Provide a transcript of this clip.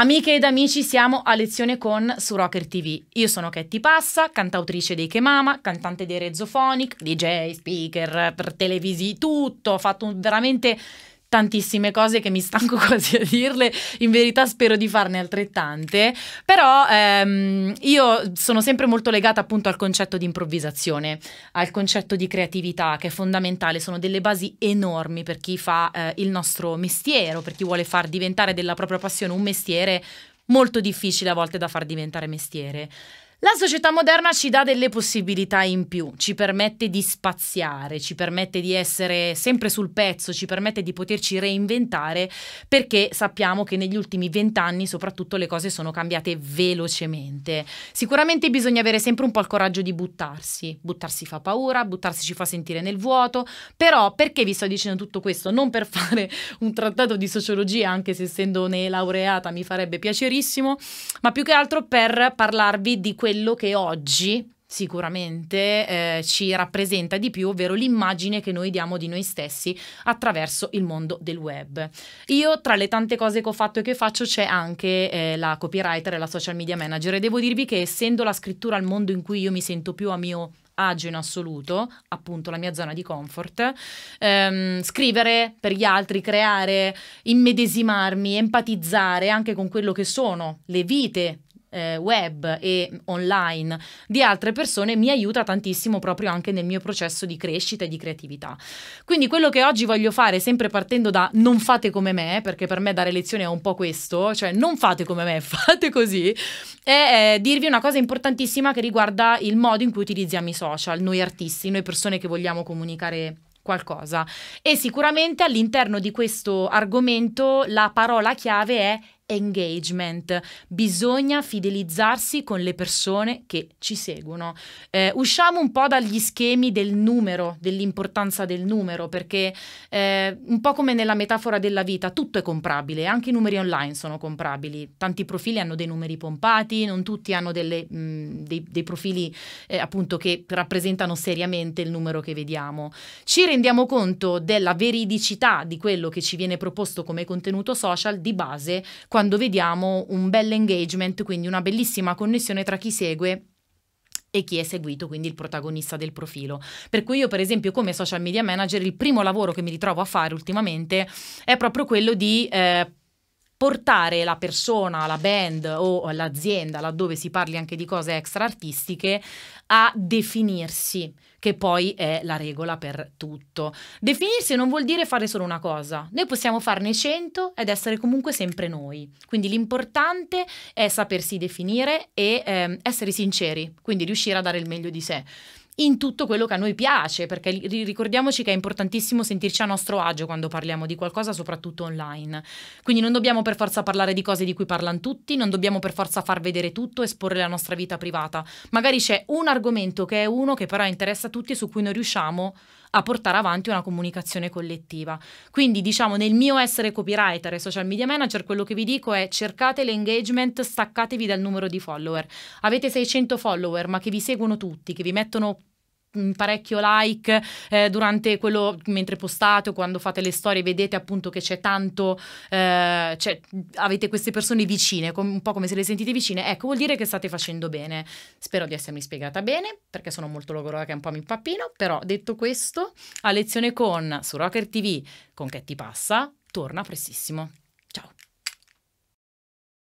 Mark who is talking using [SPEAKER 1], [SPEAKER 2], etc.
[SPEAKER 1] Amiche ed amici, siamo a lezione con su Rocker TV. Io sono Ketty Passa, cantautrice dei Che cantante dei Rezzofonic, DJ, speaker, per televisivi, tutto. Ho fatto veramente tantissime cose che mi stanco quasi a dirle, in verità spero di farne altrettante, però ehm, io sono sempre molto legata appunto al concetto di improvvisazione, al concetto di creatività che è fondamentale, sono delle basi enormi per chi fa eh, il nostro mestiere o per chi vuole far diventare della propria passione un mestiere molto difficile a volte da far diventare mestiere. La società moderna ci dà delle possibilità in più, ci permette di spaziare, ci permette di essere sempre sul pezzo, ci permette di poterci reinventare perché sappiamo che negli ultimi vent'anni soprattutto le cose sono cambiate velocemente. Sicuramente bisogna avere sempre un po' il coraggio di buttarsi, buttarsi fa paura, buttarsi ci fa sentire nel vuoto, però perché vi sto dicendo tutto questo? Non per fare un trattato di sociologia, anche se essendo ne laureata mi farebbe piacerissimo, ma più che altro per parlarvi di quello quello che oggi sicuramente eh, ci rappresenta di più, ovvero l'immagine che noi diamo di noi stessi attraverso il mondo del web. Io tra le tante cose che ho fatto e che faccio c'è anche eh, la copywriter e la social media manager e devo dirvi che essendo la scrittura il mondo in cui io mi sento più a mio agio in assoluto, appunto la mia zona di comfort, ehm, scrivere per gli altri, creare, immedesimarmi, empatizzare anche con quello che sono le vite eh, web e online di altre persone mi aiuta tantissimo proprio anche nel mio processo di crescita e di creatività. Quindi quello che oggi voglio fare, sempre partendo da non fate come me, perché per me dare lezioni è un po' questo, cioè non fate come me, fate così, è eh, dirvi una cosa importantissima che riguarda il modo in cui utilizziamo i social, noi artisti, noi persone che vogliamo comunicare qualcosa. E sicuramente all'interno di questo argomento la parola chiave è engagement, bisogna fidelizzarsi con le persone che ci seguono. Eh, usciamo un po' dagli schemi del numero, dell'importanza del numero, perché eh, un po' come nella metafora della vita, tutto è comprabile, anche i numeri online sono comprabili, tanti profili hanno dei numeri pompati, non tutti hanno delle, mh, dei, dei, profili eh, appunto che rappresentano seriamente il numero che vediamo. Ci rendiamo conto della veridicità di quello che ci viene proposto come contenuto social di base quando quando vediamo un bel engagement, quindi una bellissima connessione tra chi segue e chi è seguito, quindi il protagonista del profilo. Per cui io, per esempio, come social media manager, il primo lavoro che mi ritrovo a fare ultimamente è proprio quello di eh, portare la persona, la band o l'azienda, laddove si parli anche di cose extra artistiche, a definirsi, che poi è la regola per tutto. Definirsi non vuol dire fare solo una cosa, noi possiamo farne cento ed essere comunque sempre noi. Quindi l'importante è sapersi definire e eh, essere sinceri, quindi riuscire a dare il meglio di sé in tutto quello che a noi piace, perché ricordiamoci che è importantissimo sentirci a nostro agio quando parliamo di qualcosa, soprattutto online. Quindi non dobbiamo per forza parlare di cose di cui parlano tutti, non dobbiamo per forza far vedere tutto, esporre la nostra vita privata. Magari c'è un argomento che è uno che però interessa a tutti e su cui non riusciamo a portare avanti una comunicazione collettiva. Quindi diciamo nel mio essere copywriter e social media manager quello che vi dico è cercate l'engagement, staccatevi dal numero di follower. Avete 600 follower ma che vi seguono tutti, che vi mettono parecchio like eh, durante quello mentre postate o quando fate le storie vedete appunto che c'è tanto eh, cioè, avete queste persone vicine com- un po' come se le sentite vicine. Ecco vuol dire che state facendo bene. Spero di essermi spiegata bene perché sono molto logorosa che un po' mi impappino però detto questo a lezione con su Rocker TV con che ti passa torna prestissimo